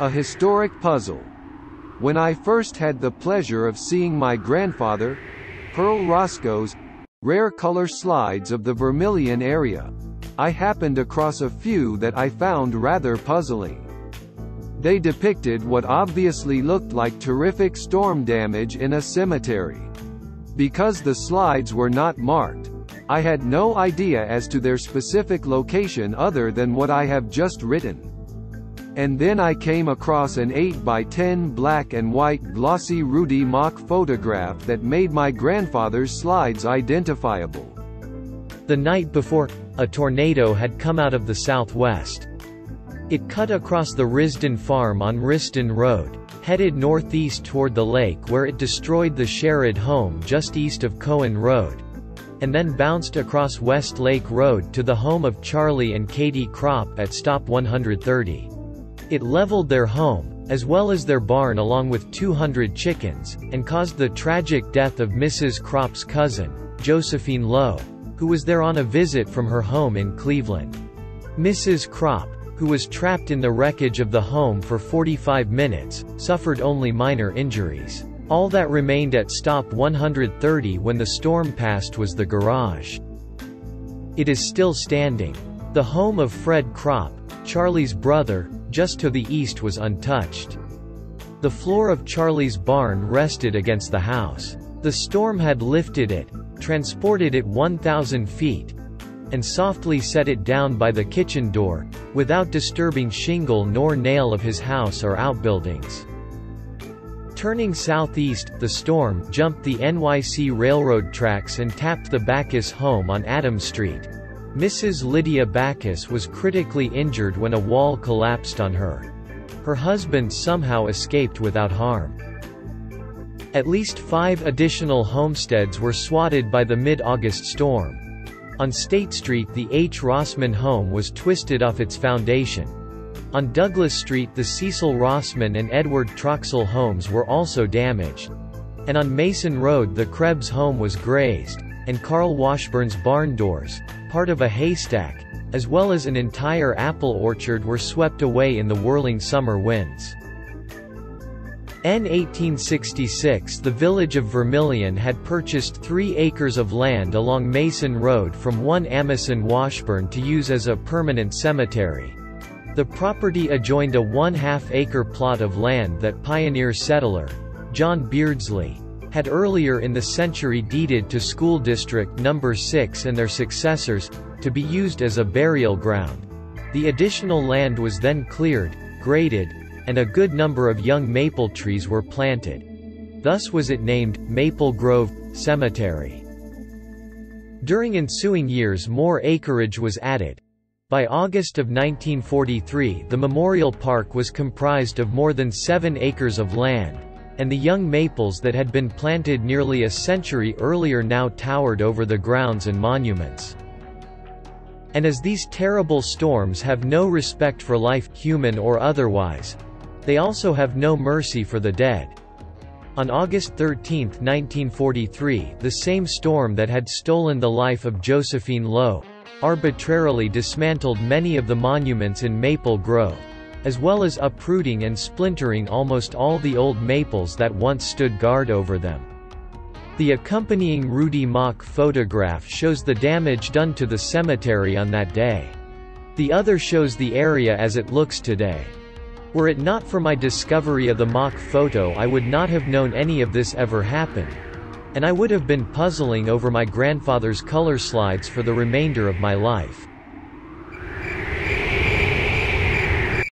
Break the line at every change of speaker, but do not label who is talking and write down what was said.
A historic puzzle. When I first had the pleasure of seeing my grandfather, Pearl Roscoe's, rare color slides of the Vermilion area, I happened across a few that I found rather puzzling. They depicted what obviously looked like terrific storm damage in a cemetery. Because the slides were not marked, I had no idea as to their specific location other than what I have just written. And then I came across an 8x10 black and white glossy Rudy Mack photograph that made my grandfather's slides identifiable.
The night before, a tornado had come out of the southwest. It cut across the Risdon farm on Risdon Road, headed northeast toward the lake where it destroyed the Sherrod home just east of Coen Road, and then bounced across West Lake Road to the home of Charlie and Katie Kropp at stop 130. It leveled their home, as well as their barn along with 200 chickens, and caused the tragic death of Mrs. Kropp's cousin, Josephine Lowe, who was there on a visit from her home in Cleveland. Mrs. Kropp, who was trapped in the wreckage of the home for 45 minutes, suffered only minor injuries. All that remained at stop 130 when the storm passed was the garage. It is still standing. The home of Fred Kropp, Charlie's brother, just to the east was untouched. The floor of Charlie's barn rested against the house. The storm had lifted it, transported it 1,000 feet, and softly set it down by the kitchen door, without disturbing shingle nor nail of his house or outbuildings. Turning southeast, the storm jumped the NYC railroad tracks and tapped the Backus home on Adams Street. Mrs. Lydia Backus was critically injured when a wall collapsed on her. Her husband somehow escaped without harm. At least five additional homesteads were swatted by the mid-August storm. On State Street the H. Rossman home was twisted off its foundation. On Douglas Street the Cecil Rossman and Edward Troxell homes were also damaged. And on Mason Road the Krebs home was grazed, and Carl Washburn's barn doors, part of a haystack, as well as an entire apple orchard were swept away in the whirling summer winds. N 1866 the village of Vermilion had purchased three acres of land along Mason Road from one Amison Washburn to use as a permanent cemetery. The property adjoined a one-half acre plot of land that pioneer settler, John Beardsley, had earlier in the century deeded to School District No. 6 and their successors, to be used as a burial ground. The additional land was then cleared, graded, and a good number of young maple trees were planted. Thus was it named, Maple Grove, Cemetery. During ensuing years more acreage was added, by August of 1943 the memorial park was comprised of more than seven acres of land, and the young maples that had been planted nearly a century earlier now towered over the grounds and monuments. And as these terrible storms have no respect for life, human or otherwise, they also have no mercy for the dead. On August 13, 1943, the same storm that had stolen the life of Josephine Lowe, arbitrarily dismantled many of the monuments in Maple Grove, as well as uprooting and splintering almost all the old maples that once stood guard over them. The accompanying Rudy Mack photograph shows the damage done to the cemetery on that day. The other shows the area as it looks today. Were it not for my discovery of the mock photo I would not have known any of this ever happened and I would have been puzzling over my grandfather's color slides for the remainder of my life.